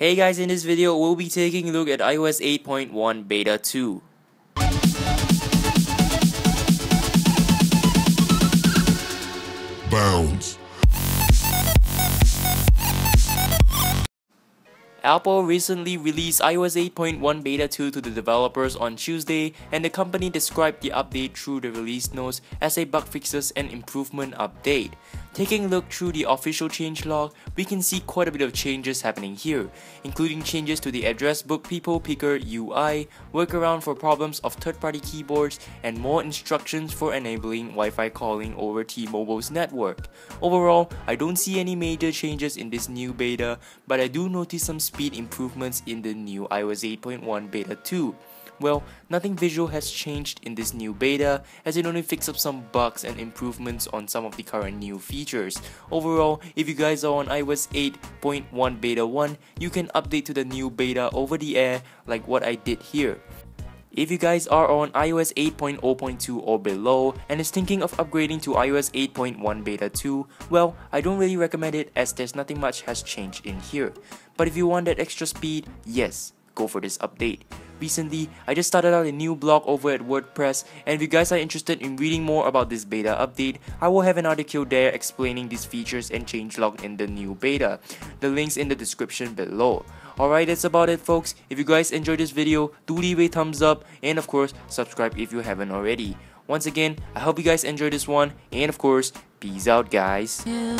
Hey guys, in this video, we'll be taking a look at iOS 8.1 Beta 2. Bounds. Apple recently released iOS 8.1 Beta 2 to the developers on Tuesday, and the company described the update through the release notes as a bug fixes and improvement update. Taking a look through the official changelog, we can see quite a bit of changes happening here, including changes to the address book People Picker UI, workaround for problems of third-party keyboards, and more instructions for enabling Wi-Fi calling over T-Mobile's network. Overall, I don't see any major changes in this new beta, but I do notice some speed improvements in the new iOS 8.1 Beta 2. Well, nothing visual has changed in this new beta, as it only fixed up some bugs and improvements on some of the current new features. Overall, if you guys are on iOS 8.1 Beta 1, you can update to the new beta over the air like what I did here. If you guys are on iOS 8.0.2 or below and is thinking of upgrading to iOS 8.1 Beta 2, well, I don't really recommend it as there's nothing much has changed in here. But if you want that extra speed, yes, go for this update. Recently, I just started out a new blog over at WordPress and if you guys are interested in reading more about this beta update, I will have an article there explaining these features and changelog in the new beta. The link's in the description below. Alright, that's about it folks. If you guys enjoyed this video, do leave a thumbs up and of course, subscribe if you haven't already. Once again, I hope you guys enjoyed this one and of course, peace out guys. Yeah.